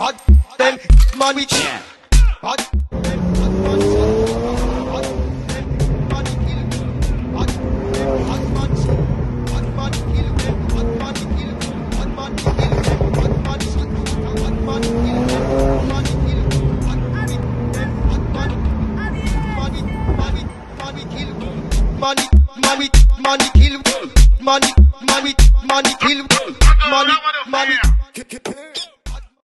Hot, them, man, we, hot. money, money, money kill, money, money, money kill, money, money.